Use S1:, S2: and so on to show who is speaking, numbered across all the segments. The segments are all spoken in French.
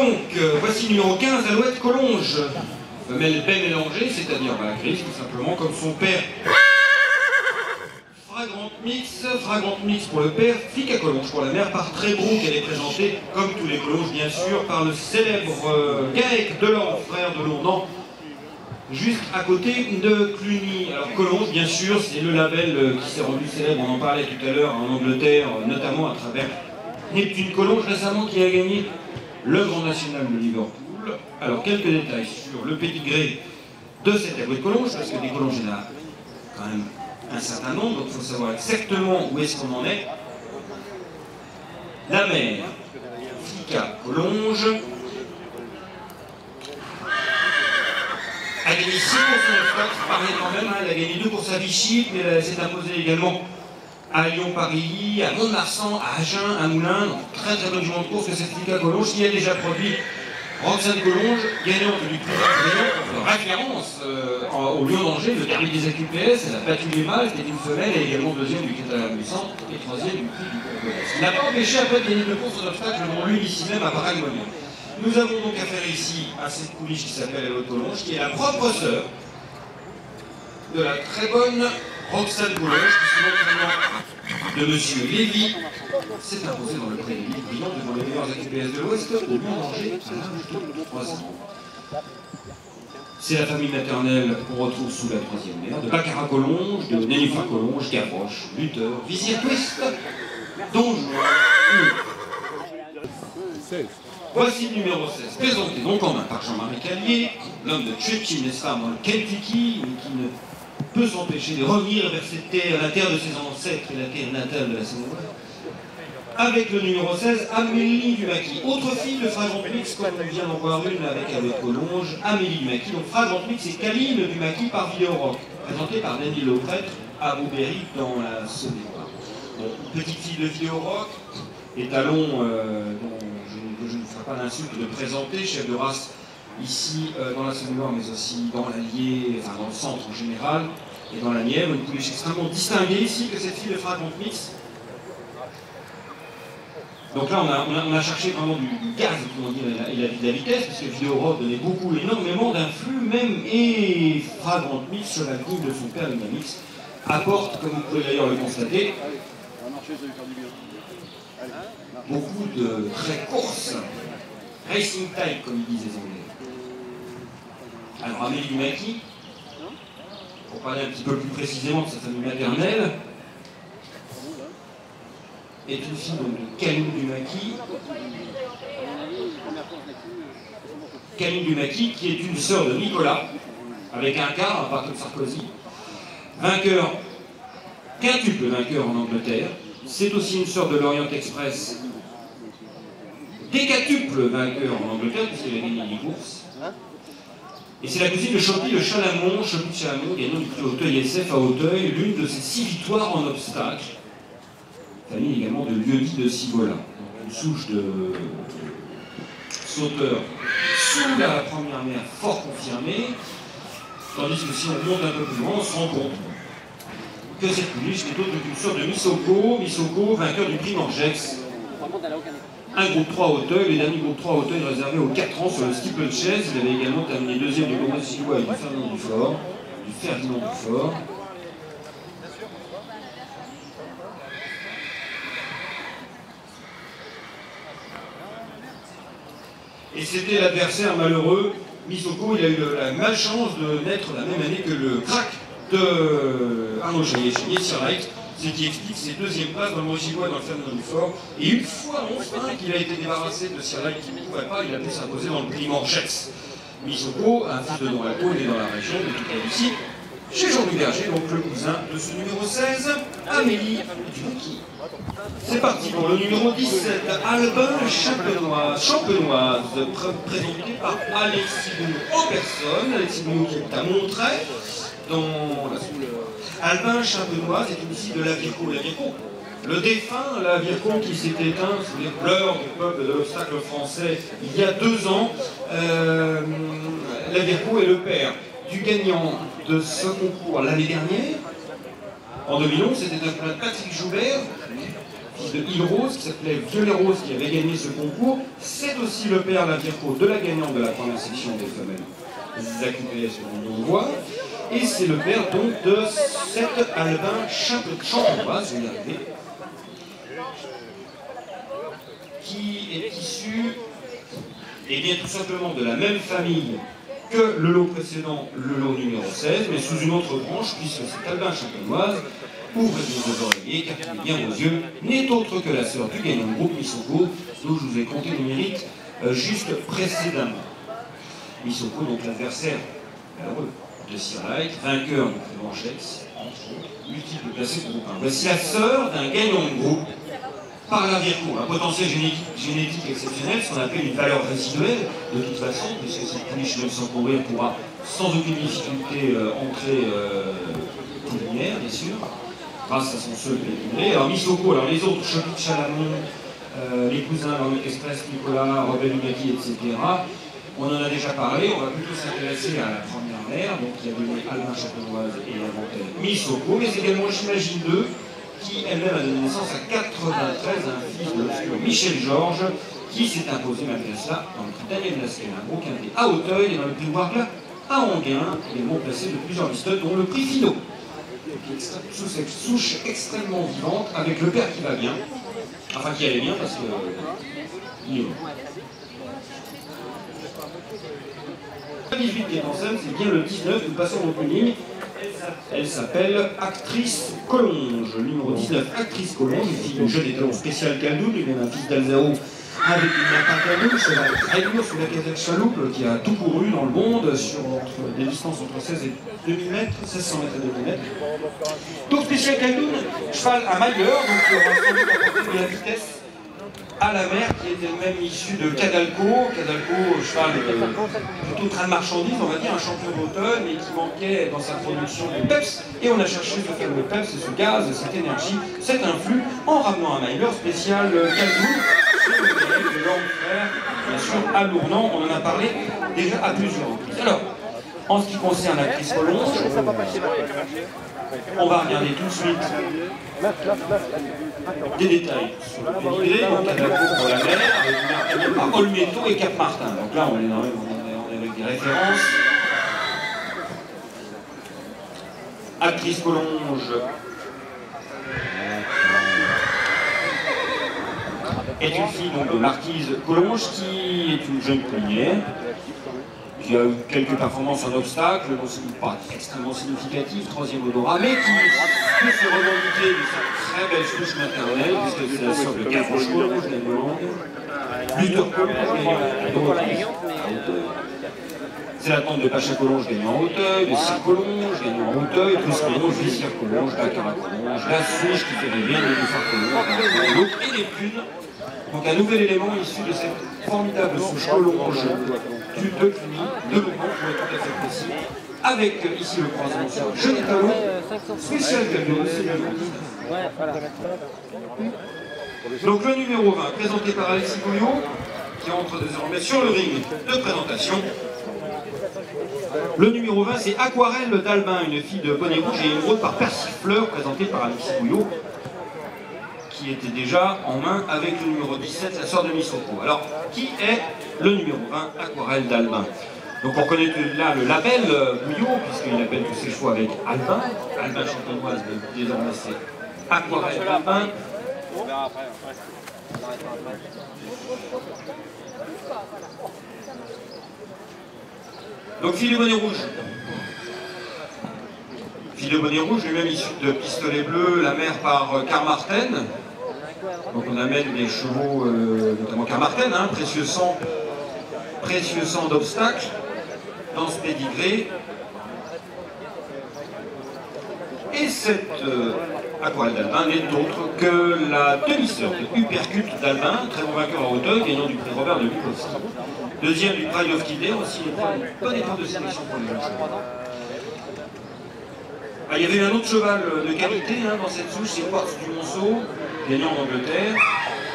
S1: Donc, euh, voici numéro 15, Alouette Collonge. Femelle baie mélangée, c'est-à-dire bah, grise, tout simplement, comme son père. Fragrante mix, fragrante mix pour le père, flic à Collonge pour la mère, par Trébroux, qu'elle est présentée, comme tous les Collonges bien sûr, par le célèbre euh, Gaëc Delors, frère de Lourdan, juste à côté de Cluny. Alors Collonge, bien sûr, c'est le label euh, qui s'est rendu célèbre, on en parlait tout à l'heure en Angleterre, euh, notamment à travers Neptune Collonge récemment qui a gagné le Grand National de Liverpool. Alors quelques détails sur le pédigré de cette de Collonge, parce que des Collonges, il y en a quand même un certain nombre, donc il faut savoir exactement où est-ce qu'on en est. La mère, Fika Collonge, a gagné 6 courses en parlait quand même, hein, elle a gagné 2 courses à Vichy, puis elle s'est imposée également à Lyon-Paris, à Mont-de-Marsan, à Agen, à Moulins, donc très très bonne jument de course que cette Fika Collonge, qui a déjà produit Roxane Collonge, gagnante du prix de référence euh, au Lyon d'Angers, le derby des AQPS, elle a battu les mâles, c'était une femelle, et également deuxième du Catalan et troisième du prix du. Il n'a pas empêché après de gagner deux courses d'obstacles devant lui ici même à Paraguay. Nous avons donc affaire ici à cette pouliche qui s'appelle Elodie Collonge, qui est la propre sœur de la très bonne Roxane Collonge, qui de Monsieur Lévy s'est imposé dans le prix livres brillant devant les meilleurs AQPS de l'Ouest au Lyon d'Angers à l'âge de 3 ans. C'est la famille maternelle qu'on retrouve sous la troisième mère, de Baccarat Collonge, de Nénuphar Collonge, Gavroche, Luther, Vizir Twist, Donjon, Voici le numéro 16, présenté donc en main par Jean-Marie Callier, l'homme de n'est-ce pas, dans le Kentucky, mais qui ne peut s'empêcher de revenir vers cette terre, la terre de ses ancêtres et la terre natale de la Seine avec le numéro 16, Amélie Dumaquis. Autre fille de Fragrant Mix, comme on vient d'en voir une avec Avec Collonge, Amélie Dumaquis. Donc Fragrant Mix, c'est Kaline Dumaquis par Vidéo Rock, présentée par Danny Lautrette à Beauberry dans la Saône-et-Loire. petite fille de Vidéo Rock, étalon euh, dont je, ne ferai pas l'insulte de présenter, chef de race ici euh, dans la Saône-et-Loire, mais aussi dans l'Allier, enfin dans le centre en général, et dans la Nièvre, une pouliche extrêmement distinguée ici que cette fille de Fragrant Mix donc là, on a, cherché vraiment du, gaz, comment dire, et la, la, vitesse, parce que Vidéo donnait beaucoup, énormément d'influx, même, et Fragrant Mix, cheval-digne de son père, le Mix, apporte, comme vous pouvez d'ailleurs le constater, beaucoup de très courses, racing type, comme ils disent les Anglais. Alors Amélie Dumaki, pour parler un petit peu plus précisément de sa famille maternelle, est une fille de Camille Dumaki. Camille Dumaki, qui est une sœur de Nicolas, avec un quart, à part de Sarkozy. Vainqueur, quintuple vainqueur en Angleterre. C'est aussi une sœur de l'Orient Express, décatuple vainqueur en Angleterre, puisqu'elle a gagné 10 courses. Et c'est la cousine de Champy de Chalamont, Champy de Chalamont, gagnant du prix Auteuil SF à Auteuil, l'une de ses six victoires en obstacle famille également de lieu-dit de Sivola, une souche de sauteurs sous la première mer fort confirmée, tandis que si on monte un peu plus loin, on se rend compte que cette pouliche n'est autre qu'une sorte de Misoko, Misoko, vainqueur du prix Mangex. Un groupe 3 à Auteuil, les derniers groupes 3 à Auteuil réservés aux 4 ans sur le steeple chase. Il avait également terminé deuxième du Grand Silois et du Ferdinand Dufort, du. Et c'était l'adversaire malheureux, Misoko, il a eu la malchance de naître la même année que le crack de Arnaud Light, ce qui explique ses deuxièmes dans le Mojibois et dans le Fernand du Fort. Et une fois enfin qu'il a été débarrassé de Light qui ne pouvait pas, il a pu s'imposer dans le prix Manchex. Misoko, un fils de Don Laco, né dans la région de toute la Lucie, chez Jean-Louis Berger, donc le cousin de ce numéro 16, Amélie Dubuki. C'est parti pour le numéro 17, Albin Champenoise, présenté par Alexis en personne, Alexis qui est à Montreuil, dans la Albin Champenoise est une fille de la Virco. La Virco, le défunt, la Virco qui s'est éteint sous les pleurs du peuple de l'obstacle français il y a deux ans, euh, la Virco est le père du gagnant de ce concours l'année dernière. En 2011, c'était un Patrick Joubert, de Hydrose, qui s'appelait Violet Rose, qui avait gagné ce concours. C'est aussi le père, la Virco, de la gagnante de la première section des femelles AQPS que l'on voit. Et c'est le père donc de cette Albin Champenoise, je vais y qui est issu, et eh bien tout simplement de la même famille que le lot précédent, le lot numéro 16, mais sous une autre branche, puisque cette Albin Champenoise ouvre vos oreillers, car est bien aux yeux, n'est autre que la sœur du gagnant groupe Misoko, dont je vous ai compté le mérite euh, juste précédemment. Misoko, donc l'adversaire de Sir Light, vainqueur de Manchex, entre autres, multiple placé groupe 1. Voici la sœur d'un gagnant de groupe par la Virgo, un potentiel génétique, exceptionnel, ce qu'on appelle une valeur résiduelle, de toute façon, puisque cette pouliche, même sans courir, pourra sans aucune difficulté euh, entrer euh, bien sûr, grâce à son seul pédigré. Alors Misoko, alors les autres, Chopin Chalamon, euh, les cousins Express, Nicolas, Robert Lumaki, etc., on en a déjà parlé, on va plutôt s'intéresser à la première mère, donc qui a donné Albin Champenoise et inventé Misoko, mais également, j'imagine, deux, qui elle-même a donné naissance à 93, un fils de l'obscur Michel Georges, qui s'est imposé malgré cela dans le Daniel Lasquet, un gros quintet à Hauteuil et dans le prix là à Anguin, également placé de plusieurs listes, dont le prix Finot. Sous cette souche extrêmement vivante, avec le père qui va bien, enfin qui allait bien parce que il est La 18 qui est en scène, c'est bien le 19, nous passons donc une ligne. Elle s'appelle Actrice Collonge, numéro 19, Actrice Collonge, une fille de jeune étalon spécial Caldoun, est un fils d'Alzao avec une main c'est la très dur sur la Kazakh Chaloupe qui a tout couru dans le monde sur des distances entre 16 et 2000 mètres, 1600 mètres et 2000 mètres. Donc spécial Kaldoun, cheval à mailleur, donc la vitesse à la mer qui était même issue de Cadalco. Cadalco, cheval euh, plutôt train de marchandise, on va dire, un champion d'automne, mais qui manquait dans sa production de PEPS. Et on a cherché ce fameux PEPS, ce gaz, cette énergie, cet influx, en ramenant un mailleur spécial Caldoun de bien sûr, à Lournan, on en a parlé déjà à plusieurs reprises. Alors, en ce qui concerne la crise Colombe, on va regarder tout de suite des détails sur le pénigré, donc la pour la mer, avec par Olmeto et Cap-Martin. Donc là, on est, dans, on est avec des références. Actrice Collonge, est une fille donc, de Marquise Collonge qui est une jeune pionnière qui a eu quelques performances en obstacle, pas extrêmement significatives, troisième odorat, mais qui peut se revendiquer de sa très belle souche maternelle, puisque c'est la sœur de Collonge, la Hollande, Luther Collonge, c'est la tante de Pacha Collonge gagnant en Hauteuil, de Sir Collonge gagnant en Hauteuil, plus Collonge, Vissir Collonge, Baccarat Collonge, la souche qui fait biens de Phare Collonge, et plumes donc un nouvel élément issu de cette formidable souche collonge du de Cluny, de Lourdes, pour être tout à fait précis, avec ici le croisement sur Jeune Talon, spécial cadeau, c'est le Donc le numéro 20, présenté par Alexis Bouillon, qui entre désormais sur le ring de présentation. Le numéro 20, c'est Aquarelle d'Albin, une fille de bonnet rouge et une route par Persifleur, présentée par Alexis Bouillon qui était déjà en main avec le numéro 17, la sœur de Misoko. Alors, qui est le numéro 20, Aquarelle d'Albin? Donc on reconnaît là le label euh, Bouillot, puisqu'il appelle tous ses choix avec Albin. Albin champenoise, désormais c'est Aquarelle d'Albin. Donc fille de bonnet rouge. Fille de bonnet rouge, lui-même issu de pistolet bleu, la mère par euh, Carmarten. Donc on amène des chevaux, euh, notamment Carmarten, hein, précieux sang, précieux sang d'obstacles, dans ce pédigré. Et cette euh, aquarelle d'Albin n'est autre que la demi-sœur de Hupercute d'Albin, très bon vainqueur en hauteur, gagnant du prix Robert de Bukowski. Deuxième du Pride of Kildare, aussi une bonne épreuve de sélection pour les jeunes. Ah, il y avait un autre cheval de qualité hein, dans cette souche, c'est Quartz du Monceau, gagnant en Angleterre.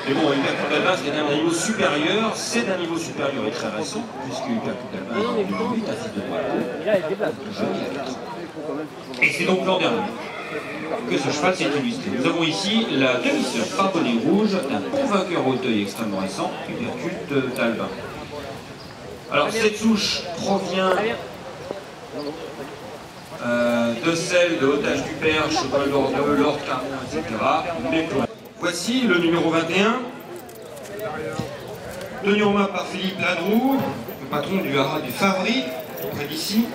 S1: Mais bon, Hypercube d'Albin, c'est un niveau supérieur, c'est un niveau supérieur et très récent, puisque Hypercube d'Albin est en 2008, un fils de droit. Et c'est donc l'an dernier. que ce cheval s'est illustré. Nous avons ici la demi-sœur pardonnée rouge d'un bon vainqueur Auteuil extrêmement récent, Hypercute d'Albin. Alors cette souche provient euh, de celle de Otage du Perche, Lord, Lord Caron, etc. Mais Voici le numéro 21, tenu en main par Philippe Ladroux, le patron du haras du Favry, près d'ici.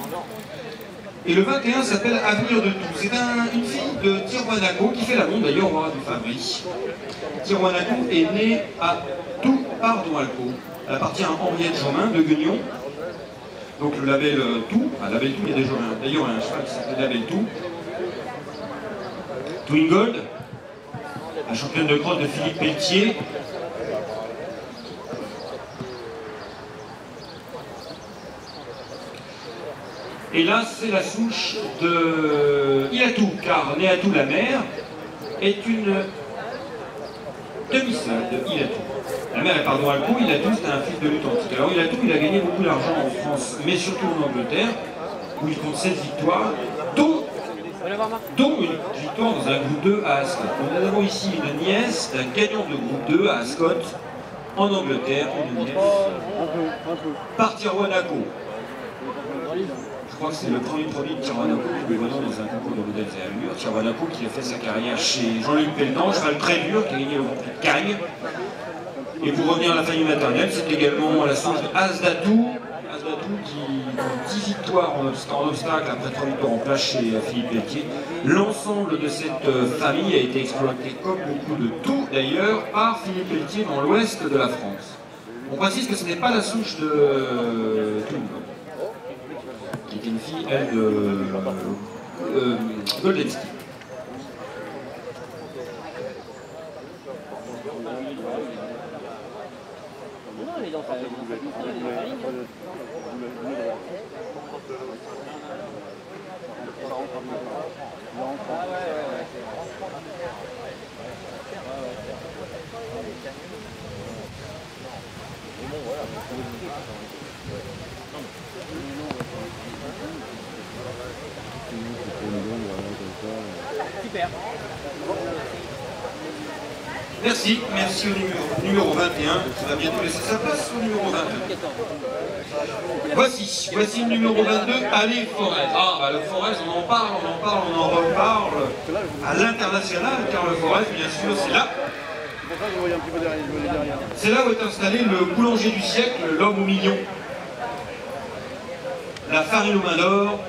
S1: Et le 21 s'appelle Avenir de tout. C'est une fille de Tijuanaco qui fait la monde d'ailleurs au haras du Favry. Tijuanaco est née à Tout Pardon Alco. Elle appartient à Henriette Jomain de Guignon. Donc le label euh, Tout, label Tout, il y a déjà d'ailleurs un cheval qui s'appelle Label Tout. Twin Gold, la championne de crosse de Philippe Pelletier. Et là, c'est la souche de Ilatou, car Néatou la mère est une demi-sœur de Ilatou. La mère est pardon Alco, Ilatou c'est un fils de lutte antique. Alors Ilatou, il a gagné beaucoup d'argent en France, mais surtout en Angleterre, où il compte 7 victoires, dont une victoire dans un groupe 2 à Ascot. Nous avons ici une nièce d'un gagnant de groupe 2 à Ascot, en Angleterre, une nièce, par Tijuanaco. Je crois que c'est le premier produit de Tijuanaco que nous voyons dans un concours de modèles et allures. Tijuanaco qui a fait sa carrière chez Jean-Luc Pelletan, cheval très dur, qui a gagné le Grand Prix de Cagnes. Et pour revenir à la famille maternelle, c'est également la source de Asdatou, qui 10 victoires en, obstacle après 3 victoires en place chez Philippe Pelletier. L'ensemble de cette euh, famille a été exploité comme beaucoup de tout d'ailleurs par Philippe Pelletier dans l'ouest de la France. On précise que ce n'est pas la souche de euh, qui était une fille, elle, de euh. Merci, merci au numéro, numéro 21, qui va bientôt laisser sa place au numéro 22. Voici, voici le numéro 22, Allez Forez. Ah, bah le Forez, on en parle, on en parle, on en reparle à l'international, car le Forez, bien sûr, c'est là. C'est là où est installé le boulanger du siècle, l'homme au million. La farine aux mains d'or,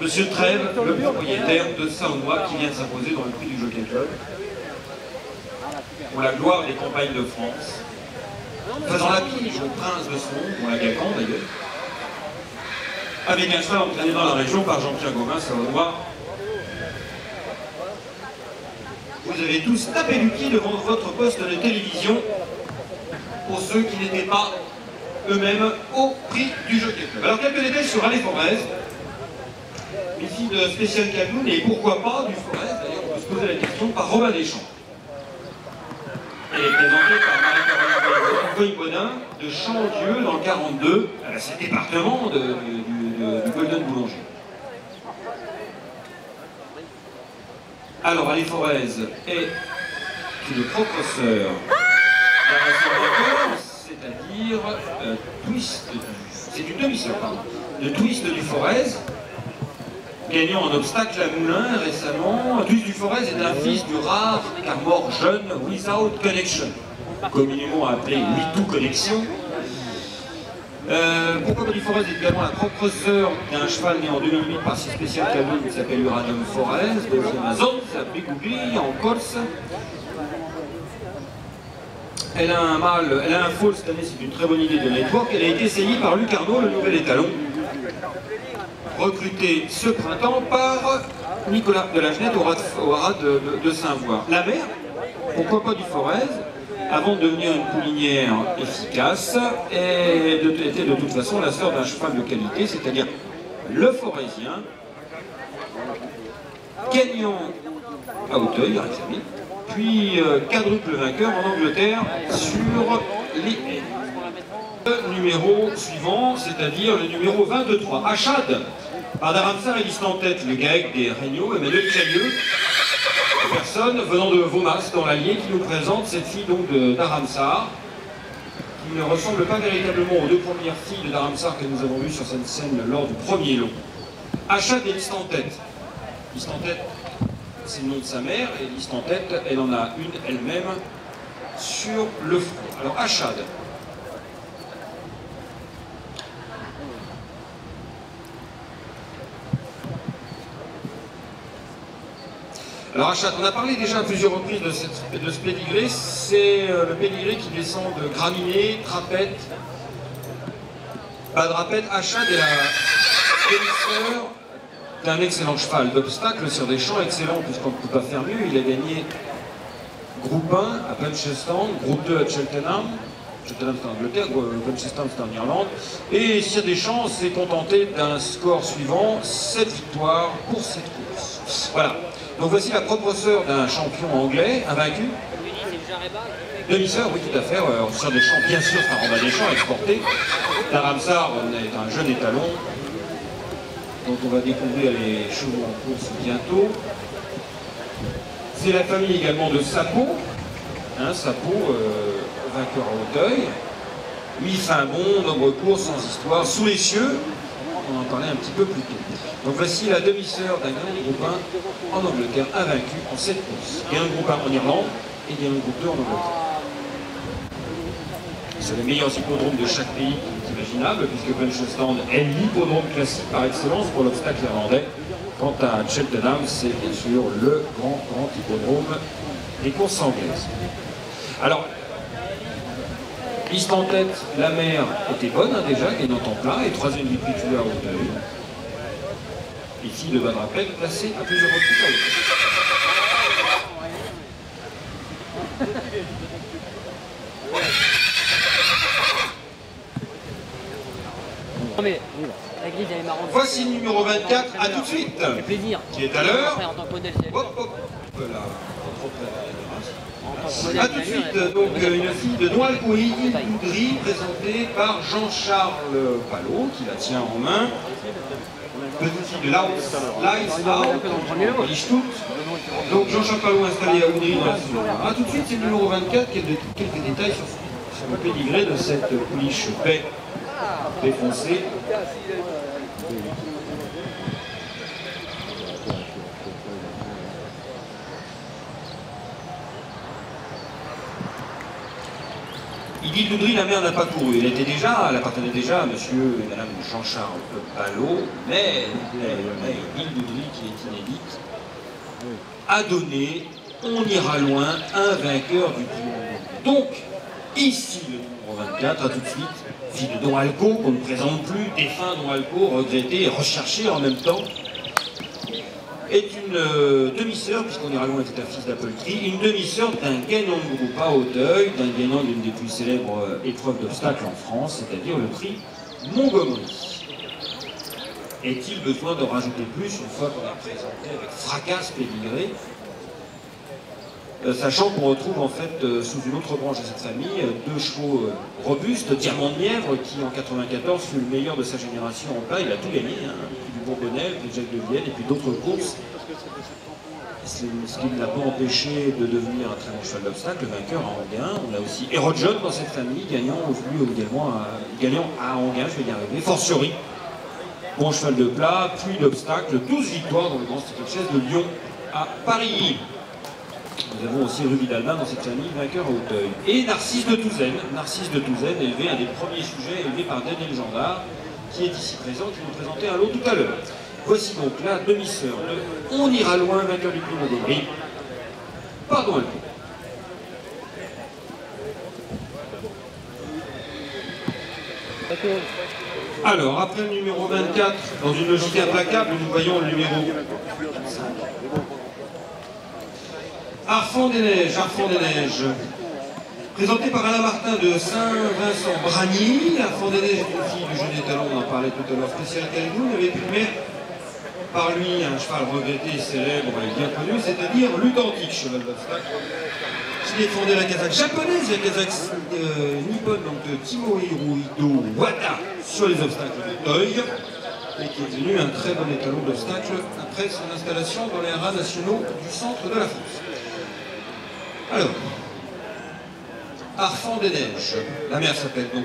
S1: Monsieur Trèves, le propriétaire de Saint-Ouen, qui vient de s'imposer dans le prix du Jockey Club pour la gloire des campagnes de France, faisant la pige au prince de son, pour la Gacan d'ailleurs, avec un cheval entraîné dans la région par Jean-Pierre Gauvin, Savoie. Vous avez tous tapé du pied devant votre poste de télévision pour ceux qui n'étaient pas eux-mêmes au prix du Jockey Club. Alors quelques détails sur Alain Forez, ici de spécial Cagoun et pourquoi pas du Forez, d'ailleurs on peut se poser la question, par Robin Deschamps. Elle est présentée par Marie-Caroline Bonin de Chandieu dans le 42, c'est le département de, du, Golden Boulanger. Alors, Ali Forez est une propre sœur c'est-à-dire euh, Twist, c'est une demi-sœur, pardon, de Twist du Forez, gagnant en obstacle à Moulin récemment. Twist du Forez est un fils du rare car mort jeune Without Connection, communément appelé MeToo Connection. Euh, pourquoi du Forez est également la propre sœur d'un cheval né en 2008 par ses spécial cadeaux qui s'appelle Uranium Forez, de Amazon, s'appelle Gougli en Corse. Elle a un mâle, elle a un faux cette année, c'est une très bonne idée de network. Elle a été essayée par Luc le nouvel étalon recruté ce printemps par Nicolas de la au haras de, Saint-Voix. La mère, pourquoi pas du Forez, avant de devenir une poulinière efficace, et était de toute façon la sœur d'un cheval de qualité, c'est-à-dire le Forésien, gagnant à Hauteuil, à puis euh, quadruple vainqueur en Angleterre sur les le numéro suivant, c'est-à-dire le numéro 23, Achad. Par Daramsar, liste en tête le GAEC des Regnault, Emmanuel Cailleux, personne venant de Vaumas dans l'Allier qui nous présente cette fille donc Daramsar, qui ne ressemble pas véritablement aux deux premières filles de Daramsar que nous avons vues sur cette scène lors du premier lot. Achat des listes en tête. Liste en tête, c'est le nom de sa mère, et liste en tête, elle en a une elle-même sur le front. Alors Achad, Alors on a parlé déjà à plusieurs reprises de, ce pédigré. C'est euh, le pédigré qui descend de graminées, trapettes, pas de. Achat est la d'un excellent cheval d'obstacle sur des champs excellents, puisqu'on ne peut pas faire mieux. Il a gagné groupe 1 à Puncheston, groupe 2 à Cheltenham, Cheltenham c'est en Angleterre, Puncheston c'est en Irlande. Et Sir Deschamps s'est contenté d'un score suivant, 7 victoires pour cette course. Voilà. Donc voici la propre sœur d'un champion anglais, invaincu. Demi-sœur, oui tout à fait, euh, sœur des champs, bien sûr, c'est un des champs exporté. Taramsar est un jeune étalon, dont on va découvrir les chevaux en course bientôt. C'est la famille également de Sapo, hein, Sapo, euh, vainqueur à Hauteuil. Mi fin bon, nombre court, sans histoire, sous les cieux, on en parlait un petit peu plus tôt. Donc voici la demi-sœur d'un grand groupe 1 en Angleterre, invaincu en 7 courses. Il y a un groupe 1 en Irlande et il y a un groupe 2 en Angleterre. C'est les meilleurs hippodromes de chaque pays imaginable, puisque Punchestand est l'hippodrome classique par excellence pour l'obstacle irlandais. Quant à Cheltenham, c'est bien sûr le grand, grand hippodrome des courses anglaises. Alors, liste en tête, la mer était bonne hein, déjà, gagnant en plat, et troisième titulaire au. Ici, le Van Rappel placé à plusieurs reprises Voici le numéro 24, à tout de suite.
S2: plaisir.
S1: Qui est à l'heure. Hop, hop, voilà. A tout de suite, donc une fille de Noirgouille, Boudry, présentée par Jean-Charles Palot, qui la tient en main. Fille de Lights Out, Donc Jean-Charles installé à Boudry dans la A tout de suite, c'est le numéro 24, quelques détails sur, sur le pédigré de cette pouliche paix défoncée. Guy Doudry, la mère n'a pas couru. Elle était déjà, elle appartenait déjà à monsieur et madame Jean-Charles Palot, mais Guy Doudry, qui est inédite, a donné, on ira loin, un vainqueur du prix Donc, ici, le numéro 24, à tout de suite, fille de Don Alco, qu'on ne présente plus, défunt Don Alco, regretté et recherché en même temps, est une euh, demi-sœur, puisqu'on ira loin était un fils d'Apoltrie, une demi-sœur d'un gagnant de groupe à Hauteuil, d'un gagnant d'une des plus célèbres euh, épreuves d'obstacles en France, c'est-à-dire le prix Montgomery. Est-il besoin de rajouter plus une fois qu'on a présenté avec fracas pédigré euh, sachant qu'on retrouve en fait sous une autre branche de cette famille deux chevaux robustes, Diamant de Nièvre qui en 94 fut le meilleur de sa génération en plat, il a tout gagné, hein. Bourbonnais, puis Jacques de Vienne, et puis d'autres courses. Ce qui ne l'a pas empêché de devenir un très bon cheval d'obstacle, vainqueur à Anguin. On a aussi Hérode John dans cette famille, gagnant, lui également à, gagnant à je vais y arriver. Fortiori, bon cheval de plat, pluie d'obstacles, 12 victoires dans le Grand Steeplechase de Lyon à Paris. Nous avons aussi Ruby d'Albin dans cette famille, vainqueur à Hauteuil. Et Narcisse de Touzaine, Narcisse de Touzaine, élevé, un des premiers sujets élevé par Daniel Gendard, qui est ici présent, qui nous présentait un lot tout à l'heure. Voici donc la demi-sœur de On ira loin, vainqueur du prix Montgomery. Pardon, Alors, après le numéro 24, dans une logique implacable, nous voyons le numéro 5. Arfond des neiges, Arfond des neiges. Présenté par Alain Martin de Saint-Vincent-Bragny, la Fondée une fille du jeune étalon, on en parlait tout à l'heure, spécialité avec nous, avait pu mettre par lui un cheval regretté, célèbre et bien connu, c'est-à-dire l'authentique cheval d'obstacle. qui défendait la Kazakh japonaise, la Kazakh euh, nippone, donc de Timo Hirohito Wata sur les obstacles de Toy. et qui est devenu un très bon étalon d'obstacle après son installation dans les haras nationaux du centre de la France. Alors, Arfan des Neiges. La mère s'appelle donc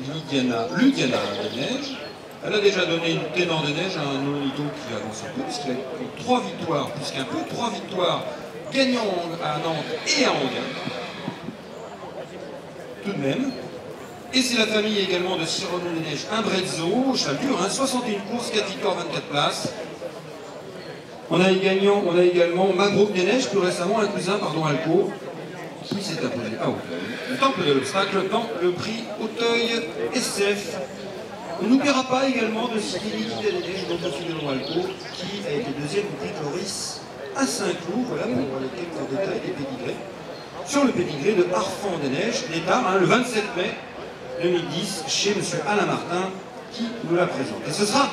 S1: Lydiana, Ludiana des Neiges. Elle a déjà donné une ténor des neiges à un Nolito qui avance un peu, puisqu'il a trois victoires, plus qu'un peu, trois victoires gagnant à Nantes et à Anguin. Tout de même. Et c'est la famille également de Cyrano des Neiges, un Brezzo, cheval dur, hein, 61 courses, 4 victoires, 24 places. On a, également, on a également Mabrouk des Neiges, plus récemment un cousin, pardon, Alco, qui s'est imposé à Auteuil. Le temple de l'obstacle dans le prix Auteuil SCF. On n'oubliera pas également de citer Niki Neiges, dont de Alco, qui a été deuxième au prix Cloris à Saint-Cloud, voilà pour les quelques détails des pédigrés. Sur le pédigré de Arfan des Neiges, l'État, hein, le 27 mai 2010, chez M. Alain Martin, qui nous la présente. Et ce sera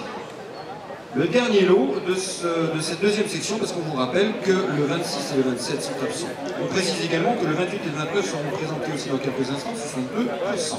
S1: le dernier lot de, cette deuxième section, parce qu'on vous rappelle que le 26 et le 27 sont absents. On précise également que le 28 et le 29 seront présentés aussi dans quelques instants,
S2: 62%.